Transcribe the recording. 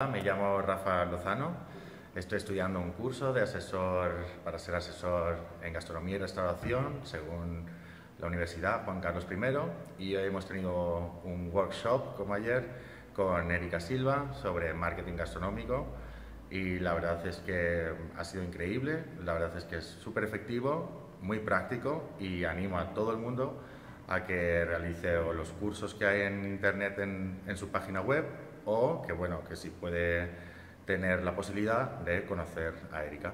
Me llamo Rafa Lozano, estoy estudiando un curso de asesor para ser asesor en gastronomía y restauración según la Universidad Juan Carlos I y hoy hemos tenido un workshop como ayer con Erika Silva sobre marketing gastronómico y la verdad es que ha sido increíble, la verdad es que es súper efectivo, muy práctico y animo a todo el mundo a que realice los cursos que hay en internet en, en su página web o que bueno, que si puede tener la posibilidad de conocer a Erika.